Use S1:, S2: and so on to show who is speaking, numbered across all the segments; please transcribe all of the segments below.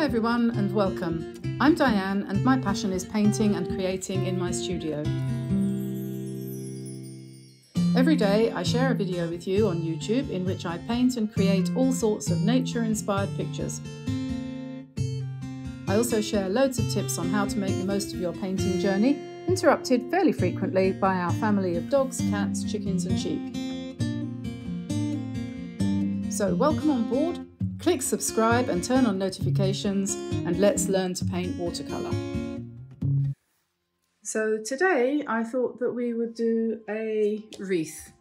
S1: Hi everyone and welcome. I'm Diane and my passion is painting and creating in my studio. Every day I share a video with you on YouTube in which I paint and create all sorts of nature inspired pictures. I also share loads of tips on how to make the most of your painting journey, interrupted fairly frequently by our family of dogs, cats, chickens and sheep. So welcome on board Click subscribe and turn on notifications and let's learn to paint watercolour. So today I thought that we would do a wreath,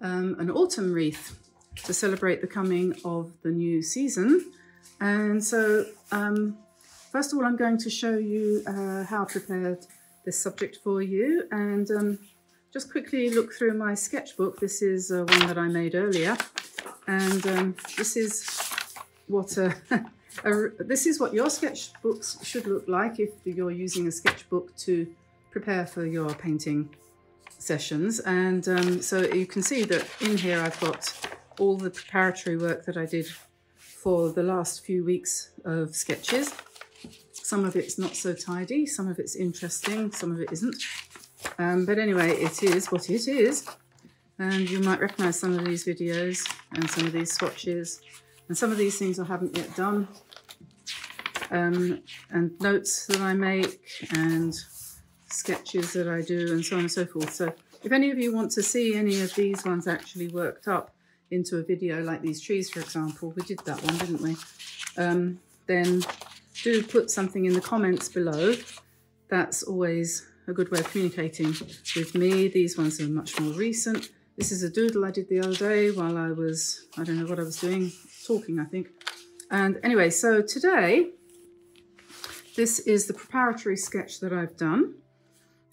S1: um, an autumn wreath to celebrate the coming of the new season. And so um, first of all I'm going to show you uh, how I prepared this subject for you and um, just quickly look through my sketchbook. This is uh, one that I made earlier and um, this is what a, a, this is what your sketchbooks should look like if you're using a sketchbook to prepare for your painting sessions. And um, so you can see that in here I've got all the preparatory work that I did for the last few weeks of sketches. Some of it's not so tidy, some of it's interesting, some of it isn't. Um, but anyway, it is what it is. And you might recognize some of these videos and some of these swatches and some of these things I haven't yet done. Um, and notes that I make and sketches that I do and so on and so forth. So if any of you want to see any of these ones actually worked up into a video like these trees, for example, we did that one, didn't we? Um, then do put something in the comments below. That's always a good way of communicating with me. These ones are much more recent. This is a doodle I did the other day while I was, I don't know what I was doing, talking, I think. And anyway, so today, this is the preparatory sketch that I've done.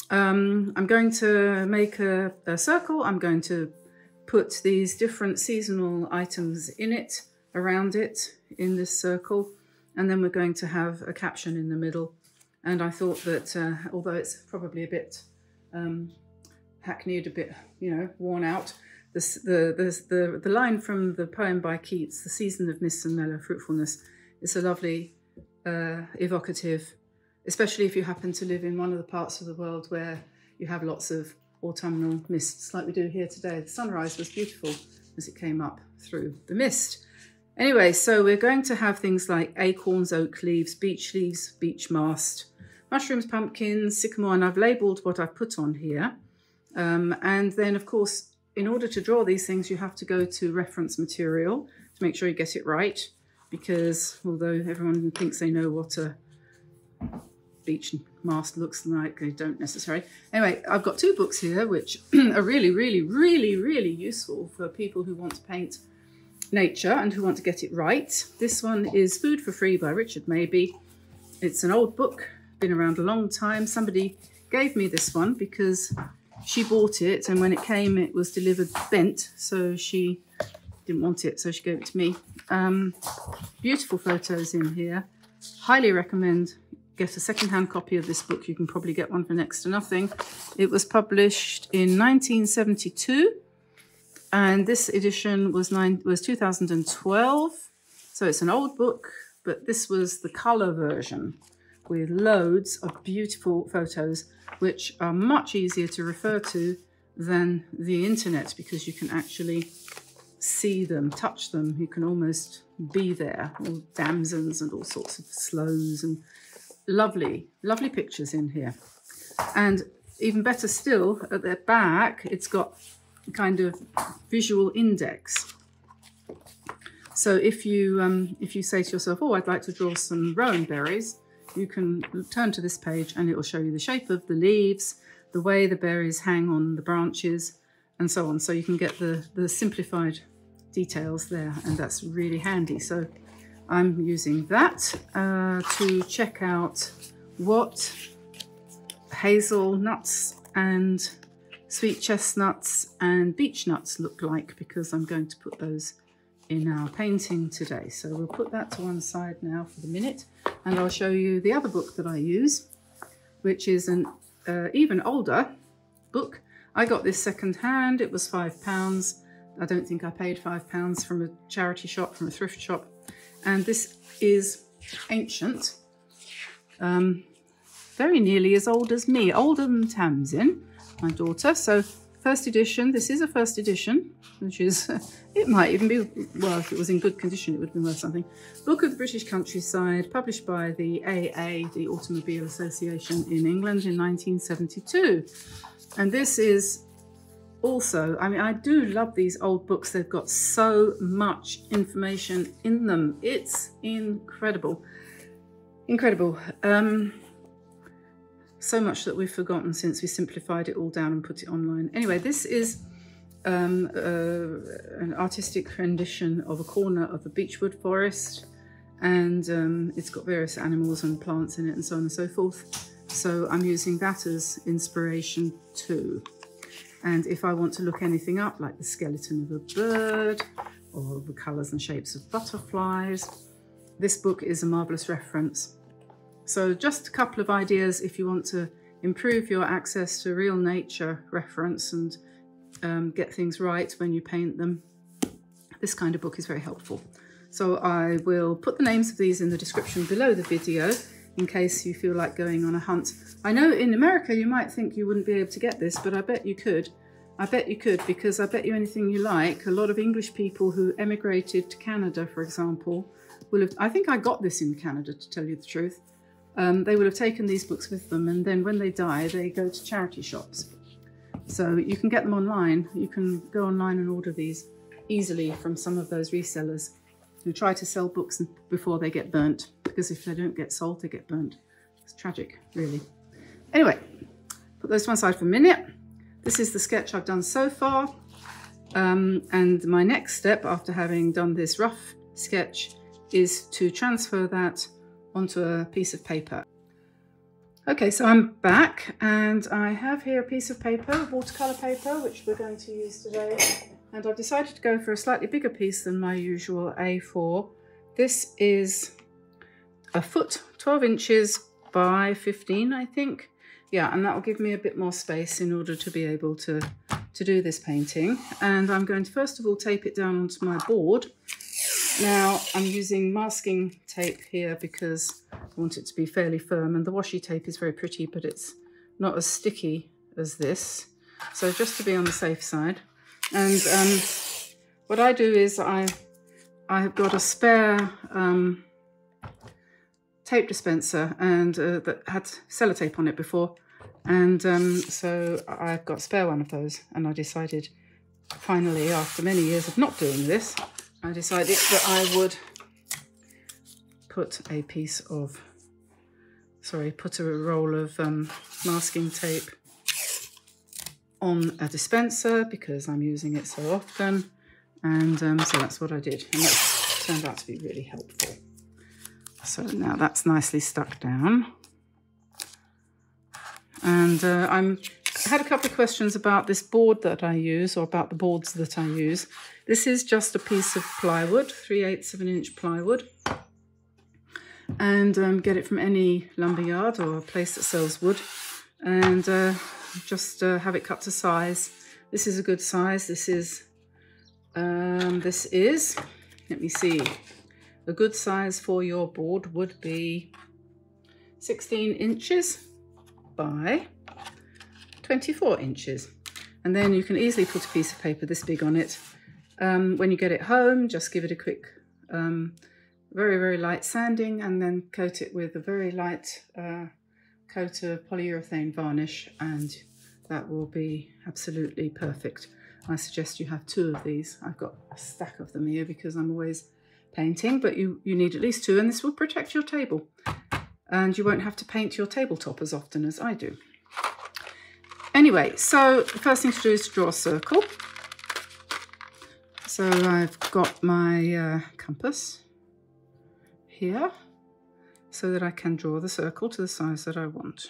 S1: Um, I'm going to make a, a circle. I'm going to put these different seasonal items in it, around it, in this circle. And then we're going to have a caption in the middle. And I thought that, uh, although it's probably a bit um, hackneyed, a bit, you know, worn out, the, the, the, the, line from the poem by Keats, The Season of Mist and Mellow Fruitfulness, is a lovely, uh, evocative, especially if you happen to live in one of the parts of the world where you have lots of autumnal mists, like we do here today. The sunrise was beautiful as it came up through the mist. Anyway, so we're going to have things like acorns, oak leaves, beech leaves, beech mast, mushrooms, pumpkins, sycamore, and I've labelled what I've put on here. Um, and then, of course, in order to draw these things, you have to go to reference material to make sure you get it right. Because although everyone thinks they know what a beech mast looks like, they don't necessarily. Anyway, I've got two books here which are really, really, really, really useful for people who want to paint nature and who want to get it right. This one is Food for Free by Richard Mabey. It's an old book, been around a long time. Somebody gave me this one because she bought it and when it came it was delivered bent so she didn't want it so she gave it to me. Um, beautiful photos in here. Highly recommend. Get a second-hand copy of this book. You can probably get one for next to nothing. It was published in 1972 and this edition was nine was 2012 so it's an old book but this was the color version with loads of beautiful photos which are much easier to refer to than the internet because you can actually see them, touch them. You can almost be there, all damsons and all sorts of sloes and lovely, lovely pictures in here. And even better still, at the back, it's got a kind of visual index. So if you um, if you say to yourself, oh, I'd like to draw some rowan berries, you can turn to this page and it will show you the shape of the leaves, the way the berries hang on the branches, and so on. So you can get the, the simplified details there, and that's really handy. So I'm using that uh, to check out what hazelnuts and sweet chestnuts and beech nuts look like because I'm going to put those in our painting today. So we'll put that to one side now for the minute and I'll show you the other book that I use, which is an uh, even older book. I got this second hand, it was five pounds. I don't think I paid five pounds from a charity shop, from a thrift shop. And this is ancient. Um, very nearly as old as me, older than Tamsin, my daughter. So first edition, this is a first edition, which is, it might even be, well, if it was in good condition, it would have been worth something. Book of the British Countryside, published by the AA, the Automobile Association in England in 1972. And this is also, I mean, I do love these old books. They've got so much information in them. It's incredible. Incredible. Um, so much that we've forgotten since we simplified it all down and put it online. Anyway, this is um, uh, an artistic rendition of a corner of the beechwood forest and um, it's got various animals and plants in it and so on and so forth. So I'm using that as inspiration too. And if I want to look anything up, like the skeleton of a bird or the colours and shapes of butterflies, this book is a marvellous reference. So just a couple of ideas if you want to improve your access to real nature reference and um, get things right when you paint them. This kind of book is very helpful. So I will put the names of these in the description below the video in case you feel like going on a hunt. I know in America you might think you wouldn't be able to get this, but I bet you could. I bet you could because I bet you anything you like. A lot of English people who emigrated to Canada, for example, will have, I think I got this in Canada to tell you the truth. Um, they will have taken these books with them and then when they die, they go to charity shops. So you can get them online. You can go online and order these easily from some of those resellers who try to sell books before they get burnt because if they don't get sold, they get burnt. It's tragic, really. Anyway, put those one side for a minute. This is the sketch I've done so far. Um, and my next step after having done this rough sketch is to transfer that onto a piece of paper. Okay, so I'm back and I have here a piece of paper, watercolour paper, which we're going to use today. And I've decided to go for a slightly bigger piece than my usual A4. This is a foot, 12 inches by 15, I think. Yeah, and that will give me a bit more space in order to be able to, to do this painting. And I'm going to first of all tape it down onto my board. Now I'm using masking tape here because I want it to be fairly firm and the washi tape is very pretty, but it's not as sticky as this. So just to be on the safe side. And um, what I do is I, I have got a spare um, tape dispenser and uh, that had sellotape on it before. And um, so I've got spare one of those and I decided finally after many years of not doing this, I decided that I would put a piece of, sorry, put a roll of um, masking tape on a dispenser because I'm using it so often. And um, so that's what I did. And that turned out to be really helpful. So now that's nicely stuck down. And uh, I'm had a couple of questions about this board that I use or about the boards that I use. This is just a piece of plywood, 3 eighths of an inch plywood. And um, get it from any lumberyard or a place that sells wood. And uh, just uh, have it cut to size. This is a good size. This is, um, this is, let me see, a good size for your board would be 16 inches by 24 inches. And then you can easily put a piece of paper this big on it. Um, when you get it home, just give it a quick, um, very, very light sanding and then coat it with a very light uh, coat of polyurethane varnish and that will be absolutely perfect. I suggest you have two of these. I've got a stack of them here because I'm always painting, but you, you need at least two and this will protect your table. And you won't have to paint your tabletop as often as I do. Anyway, so the first thing to do is to draw a circle. So I've got my uh, compass here so that I can draw the circle to the size that I want.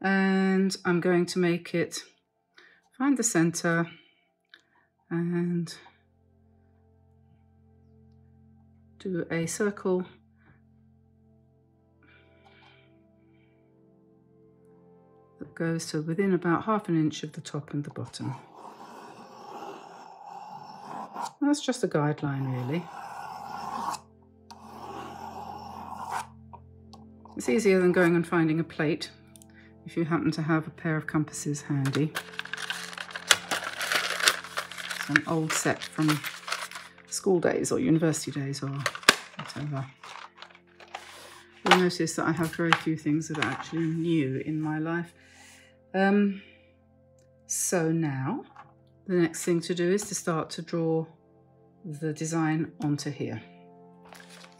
S1: And I'm going to make it, find the center and do a circle goes to within about half an inch of the top and the bottom. That's just a guideline really. It's easier than going and finding a plate if you happen to have a pair of compasses handy. An old set from school days or university days or whatever. You'll notice that I have very few things that are actually new in my life. Um, so now the next thing to do is to start to draw the design onto here.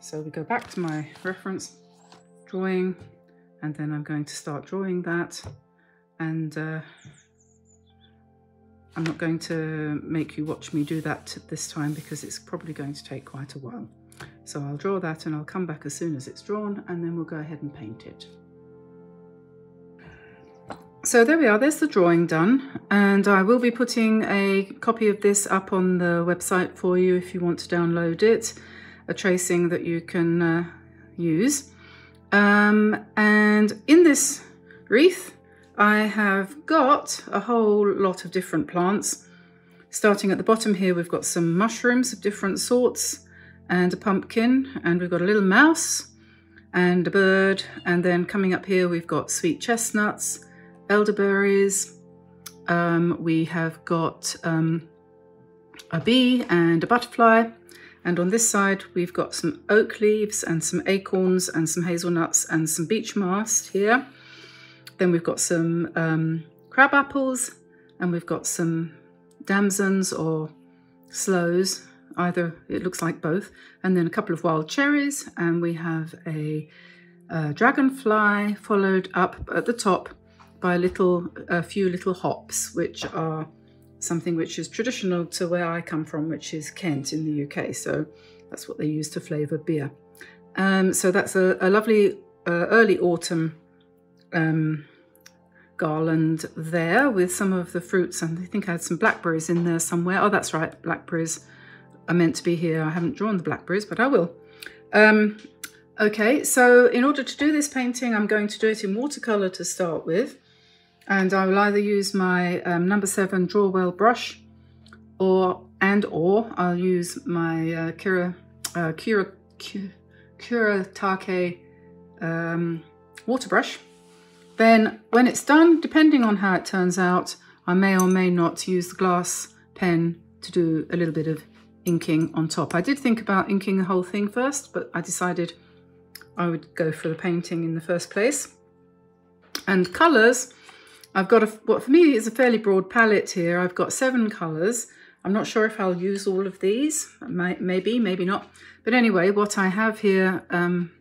S1: So we go back to my reference drawing and then I'm going to start drawing that and uh, I'm not going to make you watch me do that this time because it's probably going to take quite a while. So I'll draw that and I'll come back as soon as it's drawn and then we'll go ahead and paint it. So there we are, there's the drawing done and I will be putting a copy of this up on the website for you if you want to download it, a tracing that you can uh, use. Um, and in this wreath, I have got a whole lot of different plants. Starting at the bottom here, we've got some mushrooms of different sorts and a pumpkin, and we've got a little mouse and a bird. And then coming up here, we've got sweet chestnuts, elderberries. Um, we have got um, a bee and a butterfly. And on this side, we've got some oak leaves and some acorns and some hazelnuts and some beech mast here. Then we've got some um, crab apples and we've got some damsons or sloes, either it looks like both. And then a couple of wild cherries and we have a, a dragonfly followed up at the top by a little, a few little hops, which are something which is traditional to where I come from, which is Kent in the UK. So that's what they use to flavour beer. Um, so that's a, a lovely uh, early autumn um, garland there with some of the fruits. And I think I had some blackberries in there somewhere. Oh, that's right, blackberries are meant to be here. I haven't drawn the blackberries, but I will. Um, okay, so in order to do this painting, I'm going to do it in watercolour to start with and I will either use my um, number seven Draw Well brush or and or I'll use my uh, Kira, uh, Kira, Kuretake um, water brush. Then when it's done, depending on how it turns out, I may or may not use the glass pen to do a little bit of inking on top. I did think about inking the whole thing first, but I decided I would go for the painting in the first place. And colours, I've got a, what for me is a fairly broad palette here. I've got seven colours. I'm not sure if I'll use all of these, maybe, maybe not. But anyway, what I have here um,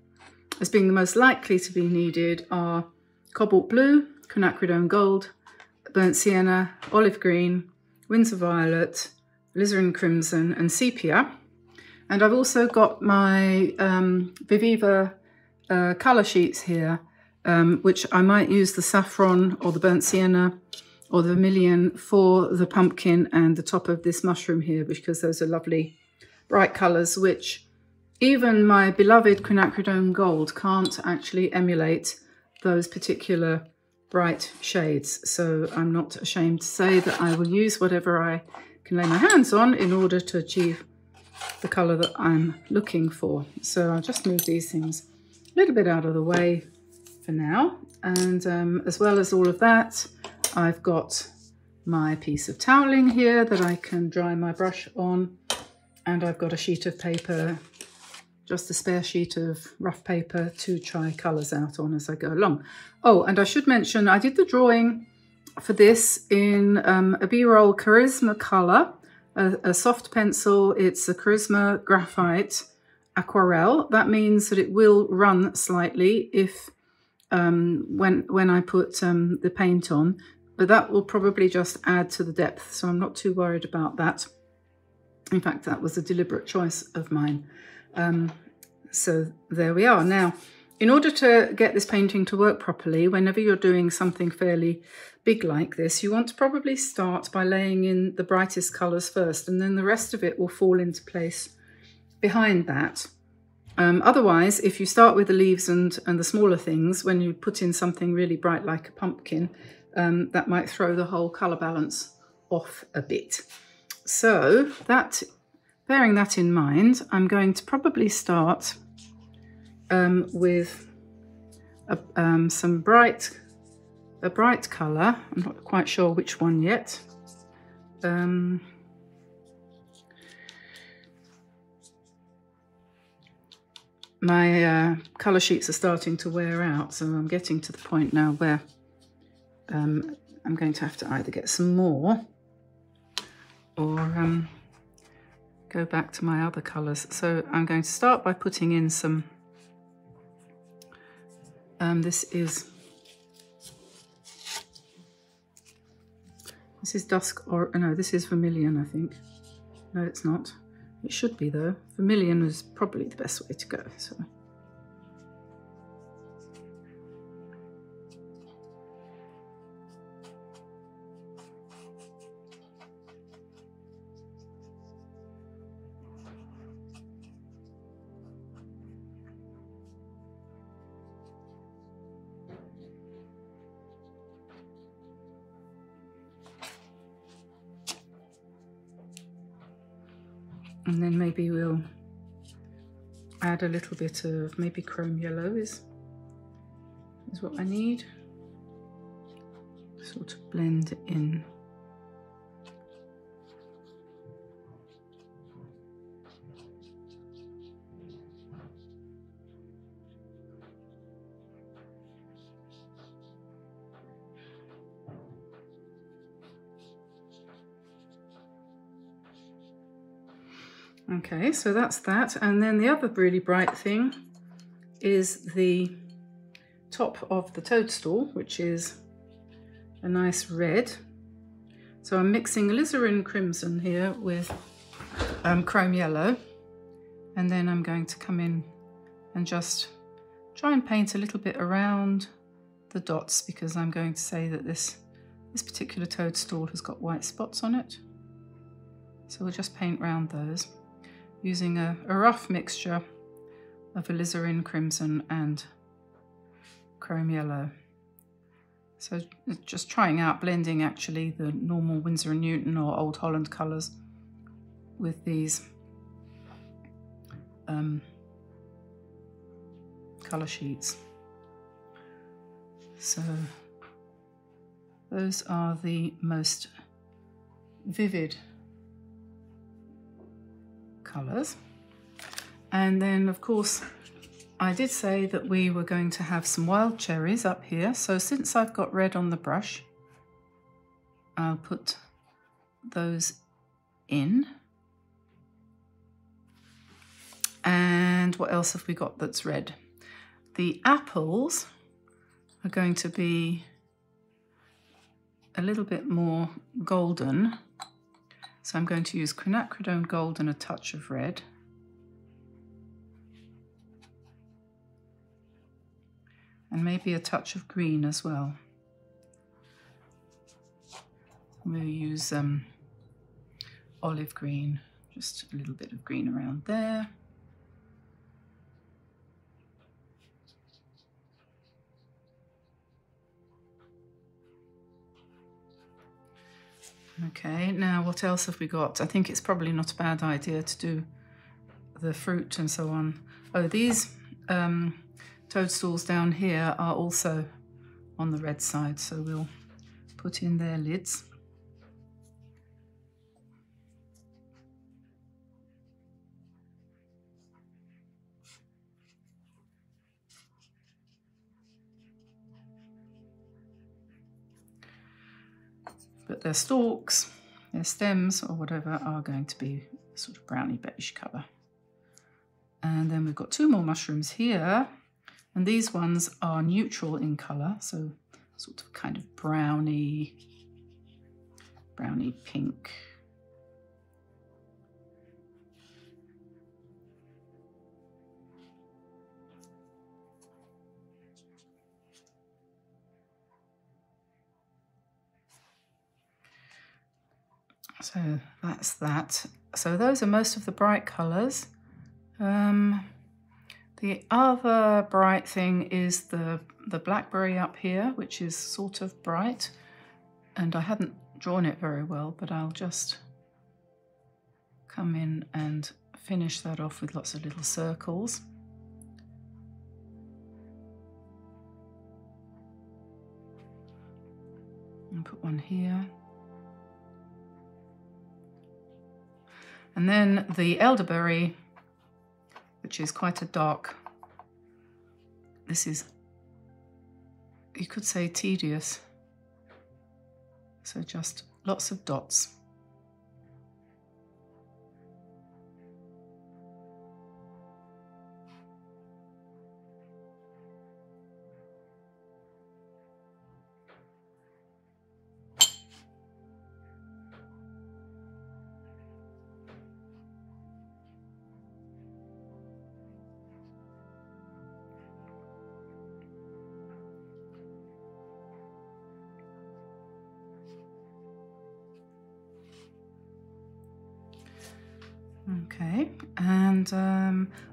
S1: as being the most likely to be needed are cobalt blue, quinacridone gold, burnt sienna, olive green, Winsor violet, alizarin crimson and sepia. And I've also got my um, Viviva uh, colour sheets here um, which I might use the saffron or the burnt sienna or the vermilion for the pumpkin and the top of this mushroom here because those are lovely bright colours which even my beloved quinacridone gold can't actually emulate those particular bright shades. So I'm not ashamed to say that I will use whatever I can lay my hands on in order to achieve the colour that I'm looking for. So I'll just move these things a little bit out of the way for now. And um, as well as all of that, I've got my piece of toweling here that I can dry my brush on. And I've got a sheet of paper, just a spare sheet of rough paper to try colours out on as I go along. Oh, and I should mention, I did the drawing for this in um, a B-roll Charisma colour, a, a soft pencil. It's a Charisma graphite aquarelle. That means that it will run slightly if um, when when I put um, the paint on, but that will probably just add to the depth, so I'm not too worried about that. In fact, that was a deliberate choice of mine. Um, so there we are. Now, in order to get this painting to work properly, whenever you're doing something fairly big like this, you want to probably start by laying in the brightest colours first, and then the rest of it will fall into place behind that. Um, otherwise, if you start with the leaves and, and the smaller things, when you put in something really bright like a pumpkin, um, that might throw the whole colour balance off a bit. So that, bearing that in mind, I'm going to probably start um, with a, um, some bright, a bright colour. I'm not quite sure which one yet. My uh, colour sheets are starting to wear out, so I'm getting to the point now where um, I'm going to have to either get some more or um, go back to my other colours. So I'm going to start by putting in some, um, this is, this is dusk, or no, this is vermilion, I think. No, it's not. It should be though. Vermilion is probably the best way to go. So. Maybe we'll add a little bit of maybe chrome yellow is is what I need. Sort of blend in Okay, so that's that. And then the other really bright thing is the top of the toadstool, which is a nice red. So I'm mixing alizarin crimson here with um, chrome yellow. And then I'm going to come in and just try and paint a little bit around the dots because I'm going to say that this, this particular toadstool has got white spots on it. So we'll just paint round those using a, a rough mixture of alizarin crimson and chrome yellow. So just trying out blending actually the normal Winsor & Newton or Old Holland colours with these um, colour sheets. So those are the most vivid colours. And then of course, I did say that we were going to have some wild cherries up here. So since I've got red on the brush, I'll put those in. And what else have we got that's red? The apples are going to be a little bit more golden so I'm going to use quinacridone gold and a touch of red. And maybe a touch of green as well. We'll use um, olive green, just a little bit of green around there. Okay, now what else have we got? I think it's probably not a bad idea to do the fruit and so on. Oh, these um, toadstools down here are also on the red side, so we'll put in their lids. But their stalks, their stems or whatever are going to be sort of browny beige colour. And then we've got two more mushrooms here. And these ones are neutral in colour, so sort of kind of browny, browny pink. So that's that. So those are most of the bright colours. Um, the other bright thing is the, the blackberry up here, which is sort of bright. And I hadn't drawn it very well, but I'll just come in and finish that off with lots of little circles. And put one here. And then the elderberry, which is quite a dark, this is, you could say tedious. So just lots of dots.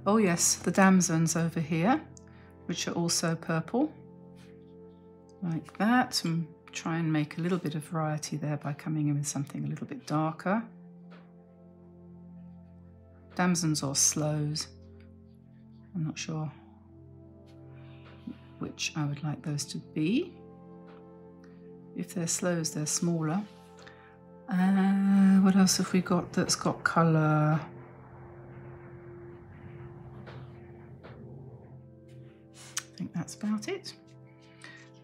S1: Oh yes, the damsons over here, which are also purple, like that. And try and make a little bit of variety there by coming in with something a little bit darker. Damsons or sloes, I'm not sure which I would like those to be. If they're slows, they're smaller. Uh, what else have we got that's got colour? That's about it.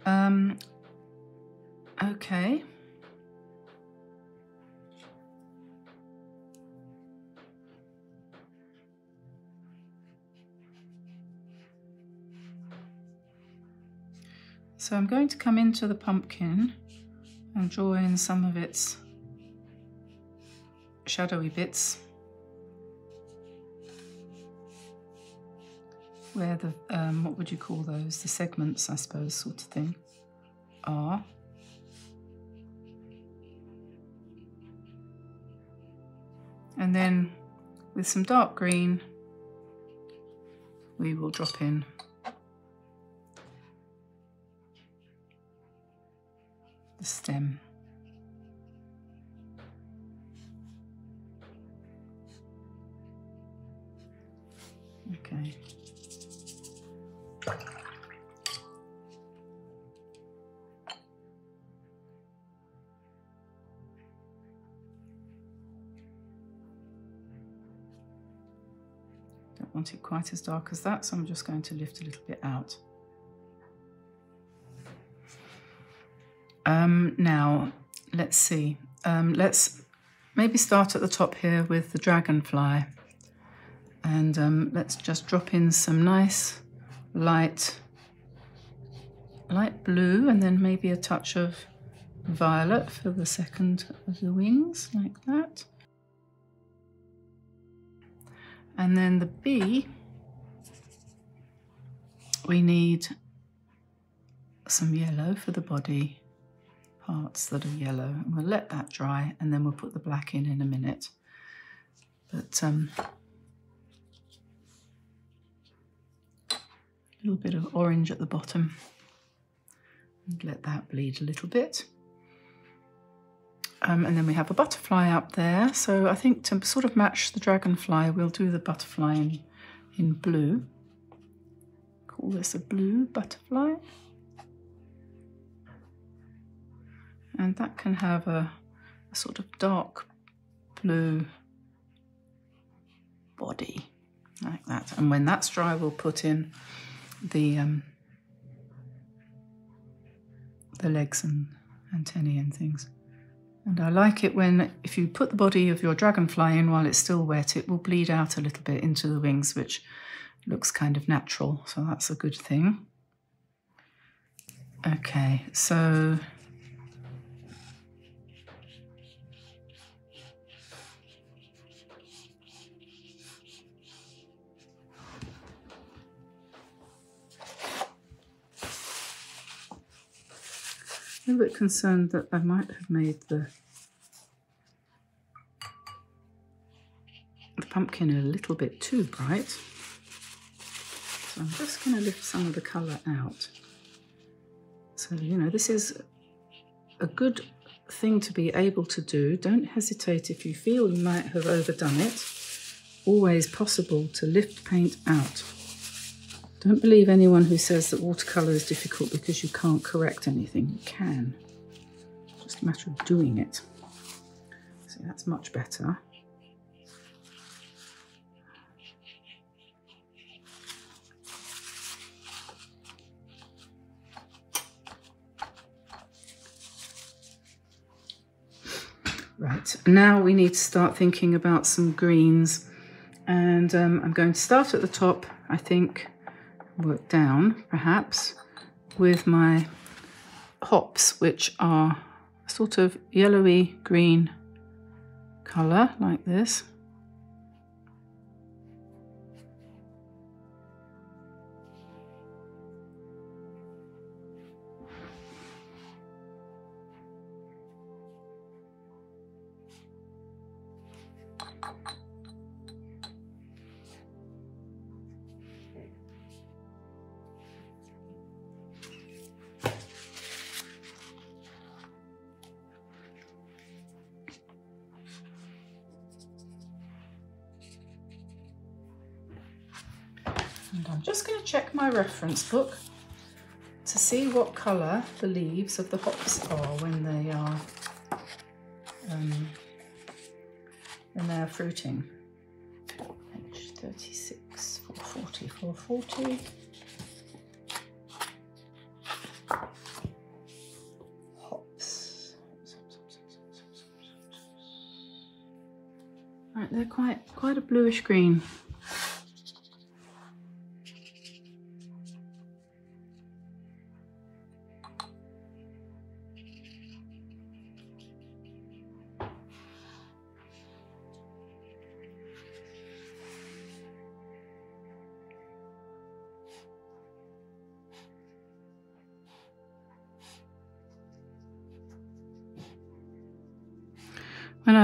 S1: Um, okay. So I'm going to come into the pumpkin and draw in some of its shadowy bits where the, um, what would you call those? The segments, I suppose, sort of thing, are. And then with some dark green, we will drop in the stem. Okay. Don't want it quite as dark as that, so I'm just going to lift a little bit out. Um, now, let's see. Um, let's maybe start at the top here with the dragonfly. And um, let's just drop in some nice light, light blue and then maybe a touch of violet for the second of the wings, like that. And then the bee, we need some yellow for the body parts that are yellow. And we'll let that dry and then we'll put the black in in a minute. But um, a little bit of orange at the bottom and let that bleed a little bit. Um, and then we have a butterfly up there. So I think to sort of match the dragonfly, we'll do the butterfly in, in blue. Call this a blue butterfly. And that can have a, a sort of dark blue body like that. And when that's dry, we'll put in the um, the legs and antennae and things. And I like it when, if you put the body of your dragonfly in while it's still wet, it will bleed out a little bit into the wings, which looks kind of natural. So that's a good thing. Okay, so a little bit concerned that I might have made the, the pumpkin a little bit too bright. So I'm just going to lift some of the colour out. So, you know, this is a good thing to be able to do. Don't hesitate if you feel you might have overdone it. Always possible to lift paint out. Don't believe anyone who says that watercolour is difficult because you can't correct anything. You can. It's just a matter of doing it. So that's much better. Right, now we need to start thinking about some greens. And um, I'm going to start at the top, I think, work down perhaps, with my hops, which are sort of yellowy green colour like this. Reference book to see what colour the leaves of the hops are when they are um, when they are fruiting. Page 36, 440, 440. Hops. Right, they're quite quite a bluish green.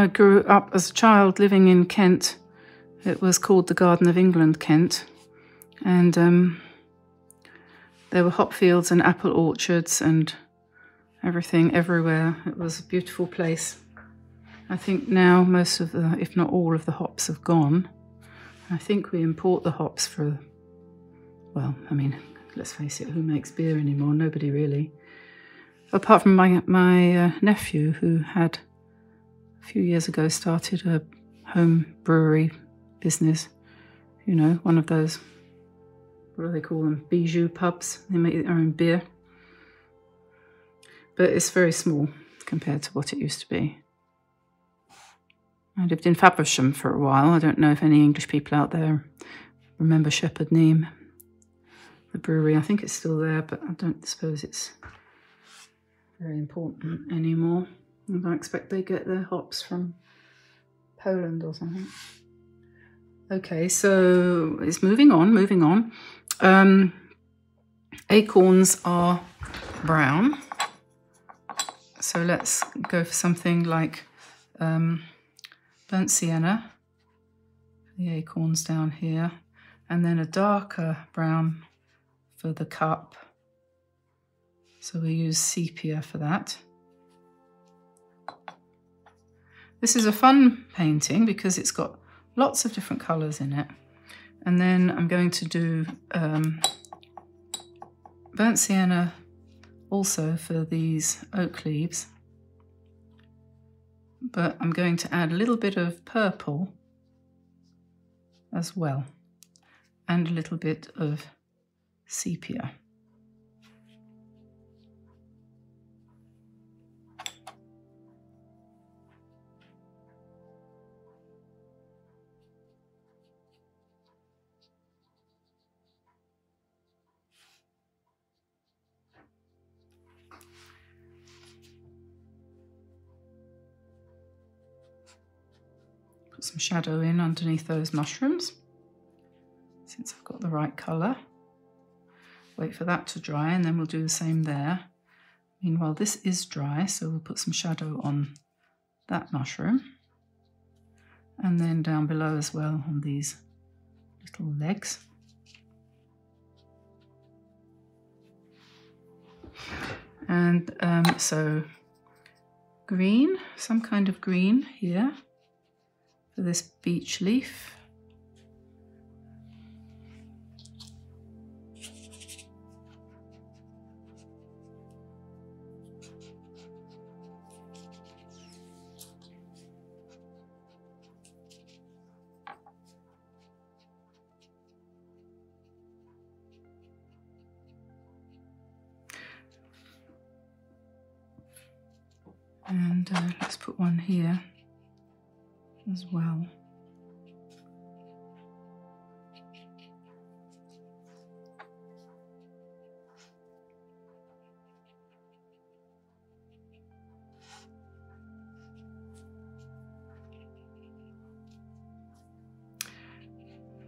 S1: I grew up as a child living in Kent, it was called the Garden of England, Kent. And um, there were hop fields and apple orchards and everything everywhere. It was a beautiful place. I think now most of the, if not all of the hops have gone. I think we import the hops for, well, I mean, let's face it, who makes beer anymore? Nobody really. Apart from my, my uh, nephew who had a few years ago started a home brewery business. You know, one of those, what do they call them? Bijou pubs. They make their own beer. But it's very small compared to what it used to be. I lived in Faversham for a while. I don't know if any English people out there remember Shepherd Neame, the brewery. I think it's still there, but I don't suppose it's very important anymore. I expect they get their hops from Poland or something. Okay, so it's moving on, moving on. Um, acorns are brown. So let's go for something like um, burnt sienna, the acorns down here, and then a darker brown for the cup. So we use sepia for that. This is a fun painting because it's got lots of different colours in it. And then I'm going to do um, burnt sienna also for these oak leaves. But I'm going to add a little bit of purple as well and a little bit of sepia. Shadow in underneath those mushrooms since I've got the right colour. Wait for that to dry and then we'll do the same there. Meanwhile, this is dry, so we'll put some shadow on that mushroom. And then down below as well on these little legs. And um, so green, some kind of green here this beech leaf. and uh, let's put one here as well.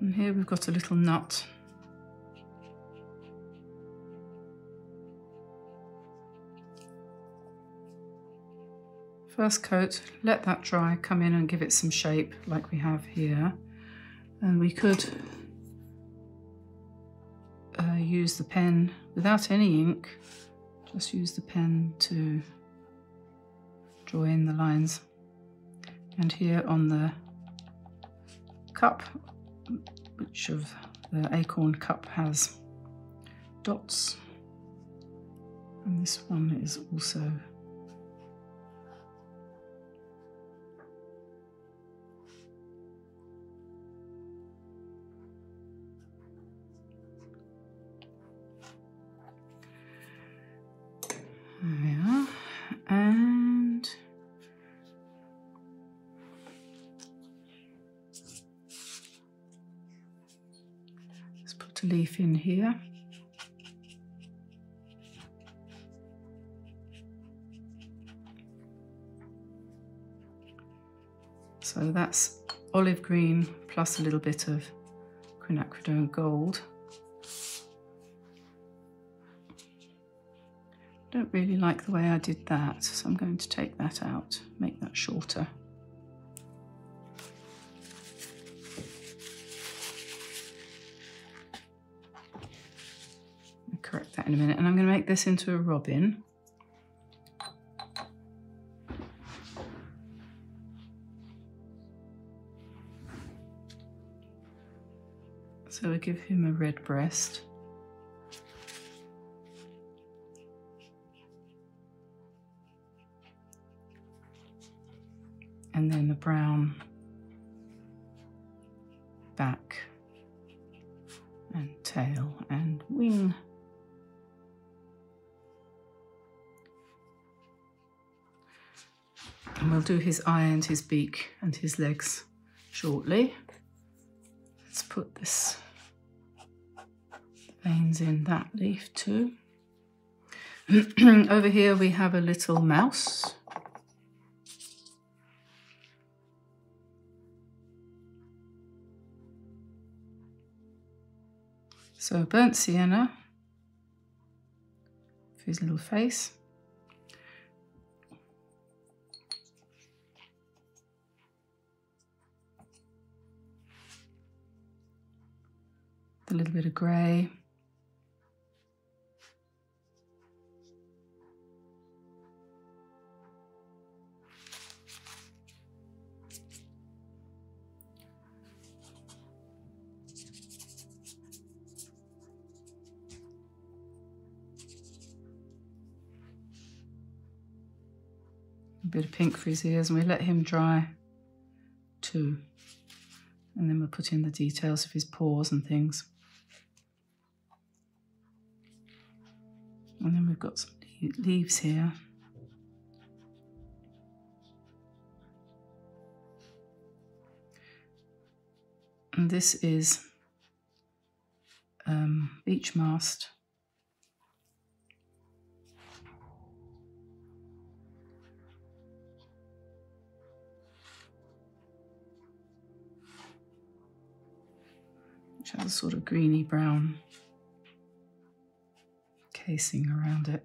S1: And here we've got a little nut. First coat, let that dry, come in and give it some shape like we have here. And we could uh, use the pen without any ink, just use the pen to draw in the lines. And here on the cup, which of the acorn cup has dots. And this one is also There we are. And let's put a leaf in here. So that's olive green plus a little bit of quinacridone gold. Don't really like the way I did that, so I'm going to take that out, make that shorter. I'll correct that in a minute, and I'm going to make this into a robin. So we give him a red breast. And then the brown back and tail and wing. And we'll do his eye and his beak and his legs shortly. Let's put this veins in that leaf too. Over here we have a little mouse So burnt sienna for his little face. A little bit of grey. A bit of pink for his ears and we let him dry too. And then we'll put in the details of his paws and things. And then we've got some leaves here. And this is um, beech mast has a sort of greeny brown casing around it.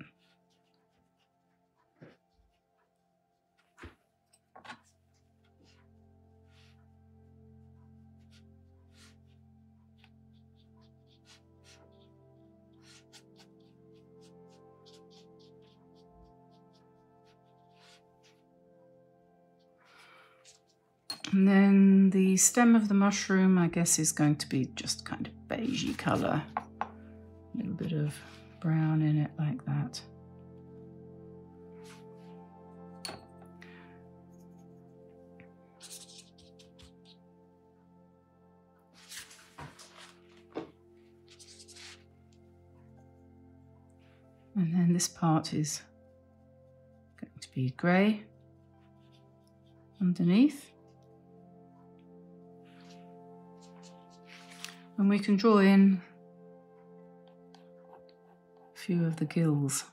S1: And then the stem of the mushroom, I guess, is going to be just kind of beigey colour. A little bit of brown in it like that. And then this part is going to to be grey underneath. We can draw in a few of the gills.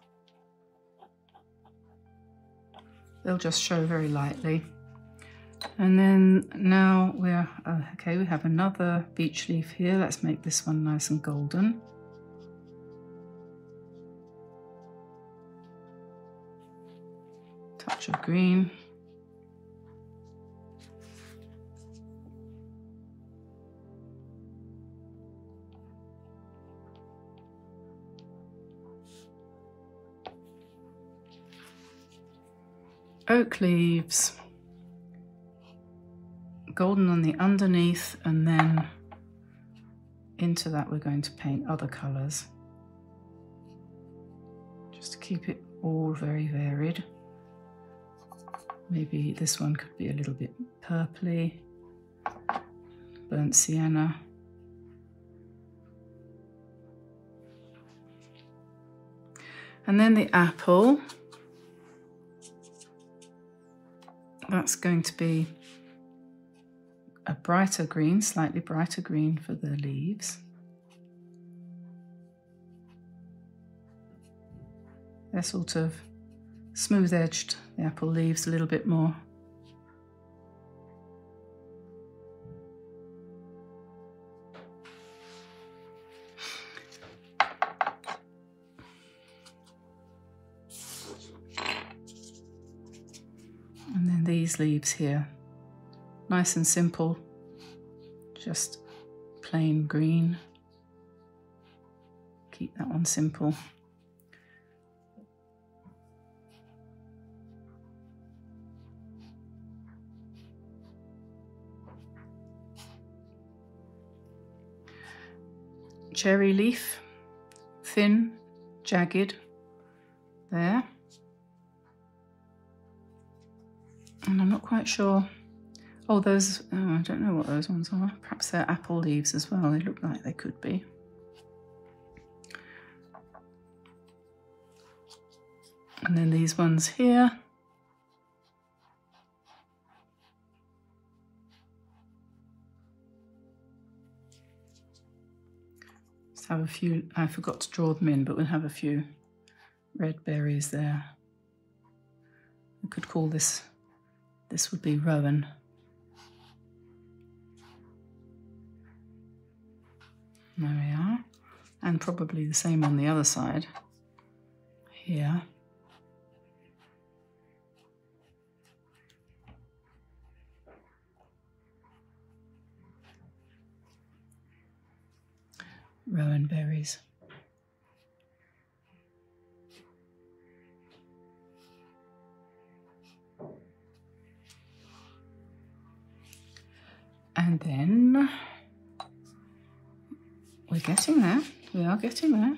S1: They'll just show very lightly. And then now we're, uh, okay, we have another beech leaf here. Let's make this one nice and golden. Touch of green. Oak leaves golden on the underneath and then into that we're going to paint other colours just to keep it all very varied. Maybe this one could be a little bit purpley, burnt sienna. And then the apple, that's going to be a brighter green, slightly brighter green for the leaves. They're sort of smooth edged, the apple leaves a little bit more. Leaves here Nice and simple, just plain green. Keep that one simple. Cherry leaf, thin, jagged, there. And I'm not quite sure Oh, those, oh, I don't know what those ones are. Perhaps they're apple leaves as well. They look like they could be. And then these ones here. Let's have a few, I forgot to draw them in, but we'll have a few red berries there. We could call this, this would be rowan. There we are. And probably the same on the other side. Here. Rowan berries. And then we're getting there. We are getting there.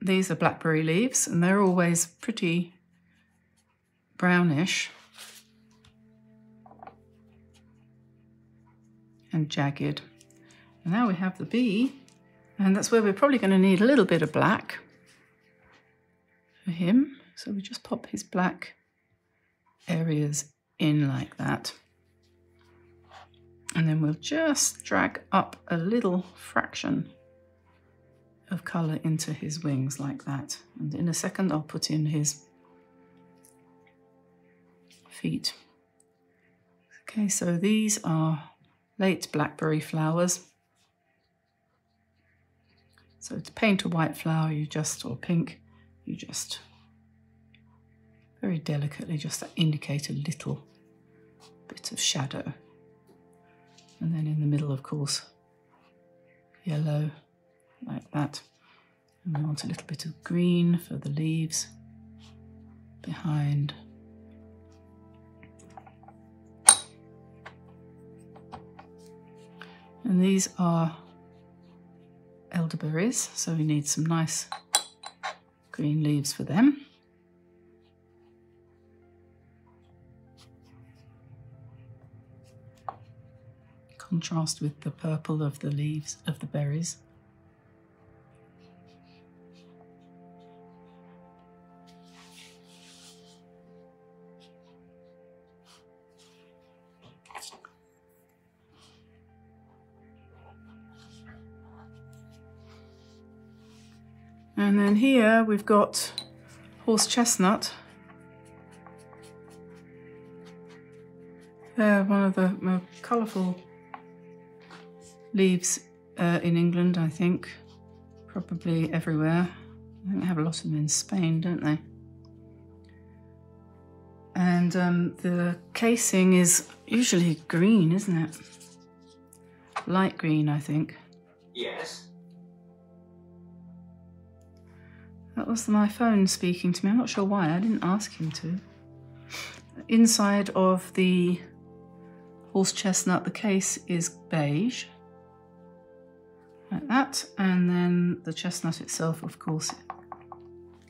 S1: These are blackberry leaves and they're always pretty brownish and jagged. And now we have the bee and that's where we're probably going to need a little bit of black for him. So we just pop his black areas in like that. And then we'll just drag up a little fraction of colour into his wings like that. And in a second I'll put in his feet. Okay, so these are late blackberry flowers. So to paint a white flower, you just, or pink, you just very delicately just indicate a little bit of shadow. And then in the middle, of course, yellow like that. And we want a little bit of green for the leaves behind. And these are elderberries, so we need some nice green leaves for them. contrast with the purple of the leaves of the berries. And then here we've got horse chestnut. They're one of the more colourful leaves uh, in England, I think. Probably everywhere. I think they have a lot of them in Spain, don't they? And um, the casing is usually green, isn't it? Light green, I think. Was my phone speaking to me. I'm not sure why. I didn't ask him to. Inside of the horse chestnut, the case is beige. Like that. And then the chestnut itself, of course,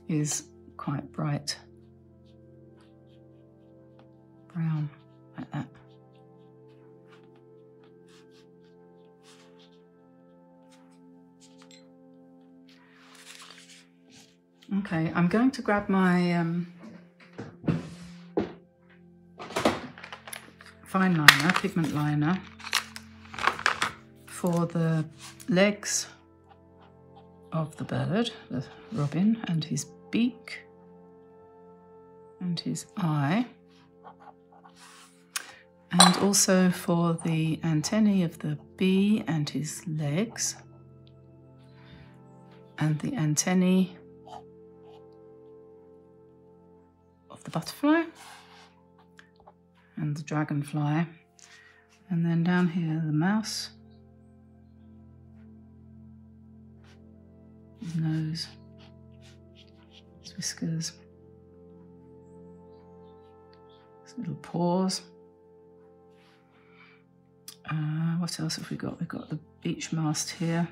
S1: is quite bright brown, like that. Okay, I'm going to grab my um, fine liner, pigment liner, for the legs of the bird, the robin, and his beak, and his eye, and also for the antennae of the bee and his legs, and the antennae the butterfly and the dragonfly. And then down here, the mouse, his nose, his whiskers, his little paws. Uh, what else have we got? We've got the beech mast here.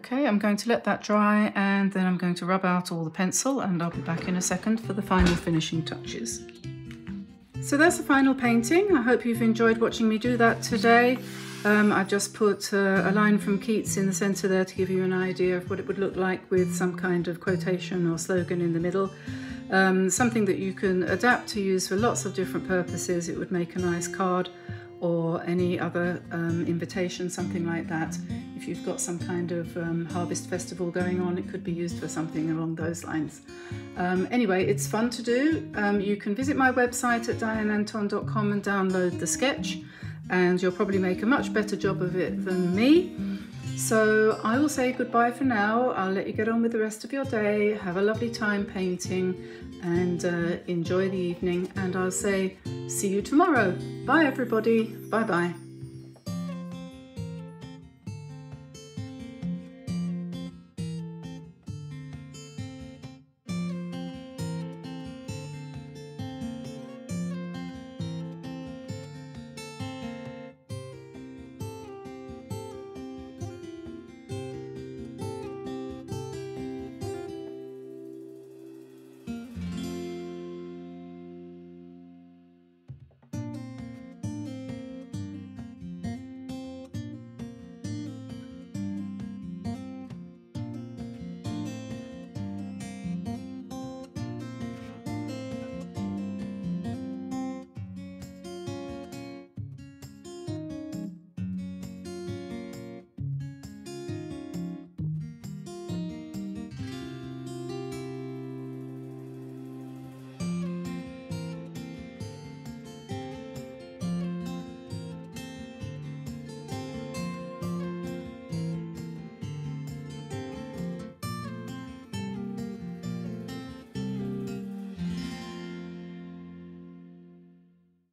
S1: Okay, I'm going to let that dry and then I'm going to rub out all the pencil and I'll be back in a second for the final finishing touches. So that's the final painting. I hope you've enjoyed watching me do that today. Um, I've just put uh, a line from Keats in the centre there to give you an idea of what it would look like with some kind of quotation or slogan in the middle. Um, something that you can adapt to use for lots of different purposes. It would make a nice card or any other um, invitation, something like that. If you've got some kind of um, harvest festival going on, it could be used for something along those lines. Um, anyway, it's fun to do. Um, you can visit my website at dianeantone.com and download the sketch, and you'll probably make a much better job of it than me. So I will say goodbye for now. I'll let you get on with the rest of your day. Have a lovely time painting and uh, enjoy the evening. And I'll say see you tomorrow. Bye, everybody. Bye bye.